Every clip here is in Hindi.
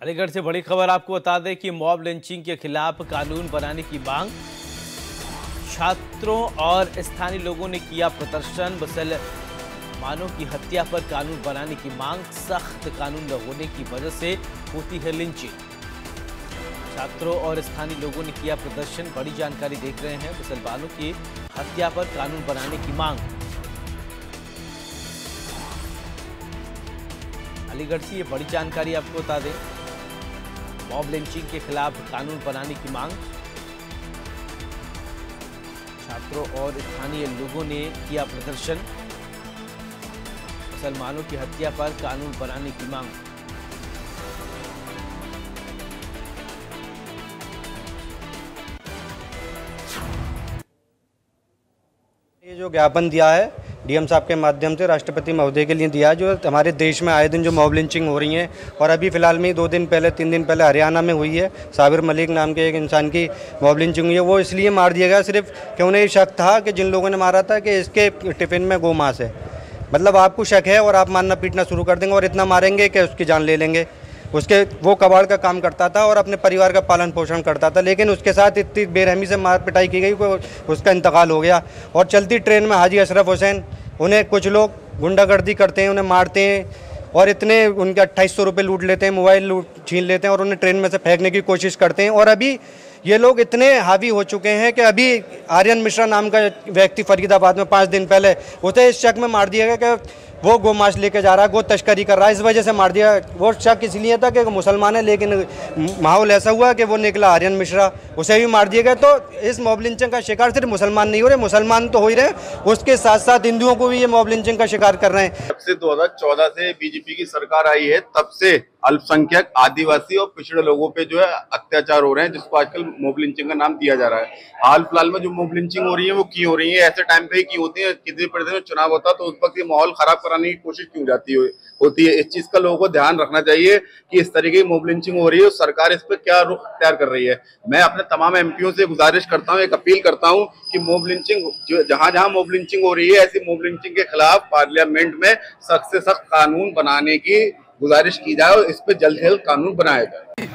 अलीगढ़ से बड़ी खबर आपको बता दें कि मॉब लिंचिंग के खिलाफ कानून बनाने की मांग। छात्रों और स्थानीय लोगों ने किया प्रदर्शन। बसल मुसलमानों की हत्या पर कानून बनाने की मांग, सख्त कानून न होने की वजह से होती है लिंचिंग। छात्रों और स्थानीय लोगों ने किया प्रदर्शन, बड़ी जानकारी देख रहे हैं मुसलमानों की हत्या पर कानून बनाने की मांग। अलीगढ़ से ये बड़ी जानकारी आपको बता दें। मॉब लिंचिंग के खिलाफ कानून बनाने की मांग। छात्रों और स्थानीय लोगों ने किया प्रदर्शन। मुसलमानों की हत्या पर कानून बनाने की मांग। ये जो ज्ञापन दिया है डीएम साहब के माध्यम से राष्ट्रपति महोदय के लिए दिया, जो हमारे देश में आए दिन जो मॉब लिंचिंग हो रही है, और अभी फ़िलहाल में दो दिन पहले, तीन दिन पहले हरियाणा में हुई है। साबिर मलिक नाम के एक इंसान की मॉब लिंचिंग हुई है। वो इसलिए मार दिया गया, सिर्फ़ कि उन्हें शक था कि जिन लोगों ने मारा था कि इसके टिफ़िन में गो मांस है। मतलब आपको शक है और आप मारना पीटना शुरू कर देंगे और इतना मारेंगे कि उसकी जान ले लेंगे। उसके, वो कबाड़ का काम करता था और अपने परिवार का पालन पोषण करता था, लेकिन उसके साथ इतनी बेरहमी से मार पिटाई की गई कि उसका इंतकाल हो गया। और चलती ट्रेन में हाजी अशरफ हुसैन, उन्हें कुछ लोग गुंडागर्दी करते हैं, उन्हें मारते हैं और इतने उनके अट्ठाईस सौ रुपये लूट लेते हैं, मोबाइल लूट, छीन लेते हैं और उन्हें ट्रेन में से फेंकने की कोशिश करते हैं। और अभी ये लोग इतने हावी हो चुके हैं कि अभी आर्यन मिश्रा नाम का व्यक्ति फरीदाबाद में पाँच दिन पहले उसे इस शक में मार दिया गया कि वो गो मांस लेके जा रहा है, गो तस्करी कर रहा है। इस वजह से मार दिया। वो शक इसलिए था कि मुसलमान है, लेकिन माहौल ऐसा हुआ कि वो निकला आर्यन मिश्रा, उसे भी मार दिया गया तो इस मॉब लिंचिंग का शिकार सिर्फ़ मुसलमान नहीं हो रहे, मुसलमान तो हो ही रहे उसके साथ साथ हिंदुओं को भी ये मॉब लिंचिंग का शिकार कर रहे हैं। जब से 2014 से बीजेपी की सरकार आई है, तब से अल्पसंख्यक, आदिवासी और पिछड़े लोगों पे जो है अत्याचार हो रहे हैं, जिसको आजकल मोब लिंचिंग का नाम दिया जा रहा है। हाल फ़िलहाल में जो मोब लिंचिंग हो रही है, वो की हो रही है? ऐसे टाइम पे ही की होती है? किसी प्रदेश में चुनाव होता तो उस वक्त ये माहौल खराब कराने की कोशिश क्यों जाती है, होती है? इस चीज़ का लोगों को ध्यान रखना चाहिए कि इस तरीके की मोब लिंचिंग हो रही है और सरकार इस पर क्या रुख तैयार कर रही है। मैं अपने तमाम एमपीओ से गुजारिश करता हूँ, एक अपील करता हूँ कि मोब लिंचिंग जहाँ जहाँ मोब लिंचिंग हो रही है, ऐसी मोब लिंचिंग के खिलाफ पार्लियामेंट में सख्त से सख्त कानून बनाने की गुजारिश की जाए और इस पर जल्द से जल्द कानून बनाया जाए।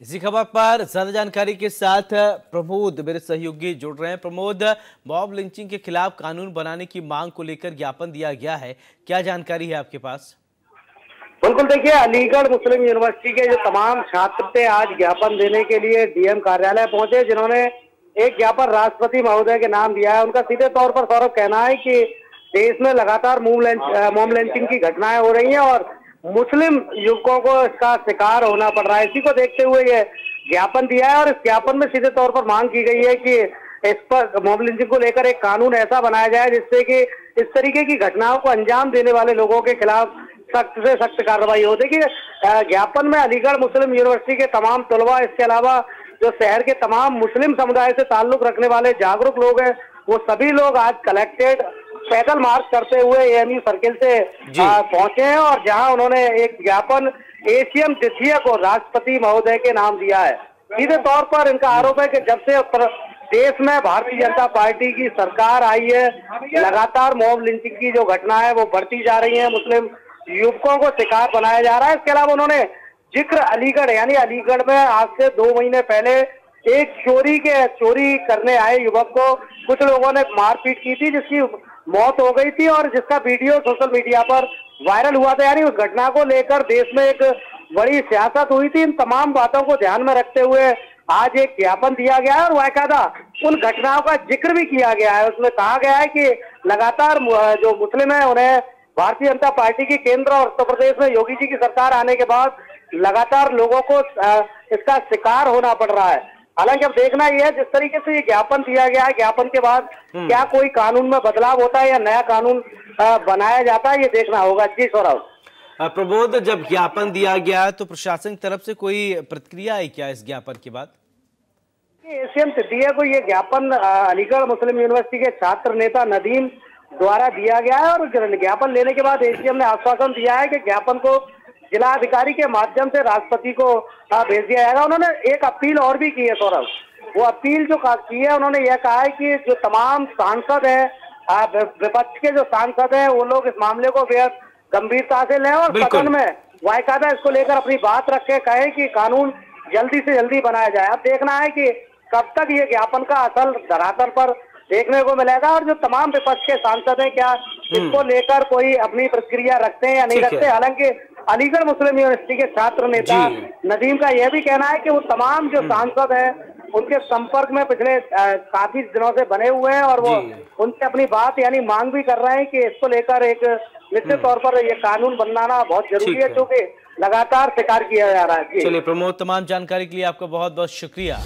इसी खबर पर ज़्यादा जानकारी के साथ प्रमोद मेरे सहयोगी जुड़ रहे हैं। प्रमोद मॉब लिंचिंग के खिलाफ कानून बनाने की मांग को लेकर ज्ञापन दिया गया है। क्या जानकारी है आपके पास? बिल्कुल देखिए अलीगढ़ मुस्लिम यूनिवर्सिटी के जो तमाम छात्र थे आज ज्ञापन देने के लिए डीएम कार्यालय पहुँचे जिन्होंने एक ज्ञापन राष्ट्रपति महोदय के नाम दिया है। उनका सीधे तौर पर सौरभ कहना है कि देश में लगातार मोम लंचिंग की घटनाएँ हो रही हैं और मुस्लिम युवकों को इसका शिकार होना पड़ रहा है। इसी को देखते हुए ये ज्ञापन दिया है और इस ज्ञापन में सीधे तौर पर मांग की गई है कि इस पर मोब लिंचिंग को लेकर एक कानून ऐसा बनाया जाए जिससे कि इस तरीके की घटनाओं को अंजाम देने वाले लोगों के खिलाफ सख्त से सख्त कार्रवाई हो। देखिए ज्ञापन में अलीगढ़ मुस्लिम यूनिवर्सिटी के तमाम तलबा इसके अलावा जो शहर के तमाम मुस्लिम समुदाय से ताल्लुक रखने वाले जागरूक लोग हैं वो सभी लोग आज कलेक्टेड पैदल मार्च करते हुए एएमयू सर्किल से पहुँचे हैं और जहाँ उन्होंने एक ज्ञापन एशियन द्वितीय को राष्ट्रपति महोदय के नाम दिया है। सीधे तौर पर इनका आरोप है कि जब से देश में भारतीय जनता पार्टी की सरकार आई है लगातार मॉब लिंचिंग की जो घटना है वो बढ़ती जा रही है मुस्लिम युवकों को शिकार बनाया जा रहा है। इसके अलावा उन्होंने ज़िक्र अलीगढ़, यानी अलीगढ़ में आज से दो महीने पहले एक चोरी के, चोरी करने आए युवक को। कुछ लोगों ने मारपीट की थी, जिसकी मौत हो गई थी और जिसका वीडियो सोशल मीडिया पर वायरल हुआ था। यानी उस घटना को लेकर देश में एक बड़ी सियासत हुई थी। इन तमाम बातों को ध्यान में रखते हुए आज एक ज्ञापन दिया गया है और बाकायदा उन घटनाओं का ज़िक्र भी किया गया है। उसमें कहा गया है कि लगातार जो मुस्लिम है, उन्हें भारतीय जनता पार्टी की केंद्र और उत्तर प्रदेश में योगी जी की सरकार आने के बाद लगातार लोगों को इसका शिकार होना पड़ रहा है। हालाँकि अब देखना यह है जिस तरीके से ये ज्ञापन दिया गया है ज्ञापन के बाद हम्म। क्या कोई कानून में बदलाव होता है या नया कानून बनाया जाता है ये देखना होगा। जी सौरभ। प्रबोध जब ज्ञापन दिया गया तो प्रशासन की तरफ़ से कोई प्रतिक्रिया आई क्या इस ज्ञापन के बाद? एशियन सिद्धिया को ये ज्ञापन अलीगढ़ मुस्लिम यूनिवर्सिटी के छात्र नेता नदीम द्वारा दिया गया है और ज्ञापन लेने के बाद एसीएम ने आश्वासन दिया है कि ज्ञापन को जिलाधिकारी के माध्यम से राष्ट्रपति को भेज दिया जाएगा। उन्होंने एक अपील और भी की है सौरभ। वो अपील जो की है उन्होंने यह कहा है कि जो तमाम सांसद है विपक्ष के जो सांसद है वो लोग इस मामले को बेहद गंभीरता से लें और सदन में बाकायदा इसको लेकर अपनी बात रख के कहे कि कानून जल्दी से जल्दी बनाया जाए। अब देखना है कि कब तक ये ज्ञापन का असल धरातल पर देखने को मिलेगा और जो तमाम विपक्ष के सांसद हैं क्या इसको लेकर कोई अपनी प्रतिक्रिया रखते हैं या नहीं हम्म। रखते? हालाँकि अलीगढ़ मुस्लिम यूनिवर्सिटी के छात्र नेता नदीम का यह भी कहना है कि वो तमाम जो सांसद हैं उनके संपर्क में पिछले काफ़ी दिनों से बने हुए हैं और वो उनसे अपनी बात यानी मांग भी कर रहे हैं कि इसको लेकर एक निश्चित तौर पर ये कानून बनाना बहुत ज़रूरी हम्म। है है। क्योंकि लगातार शिकार किया जा रहा है। चलिए प्रमोद तमाम जानकारी के लिए आपका बहुत बहुत शुक्रिया।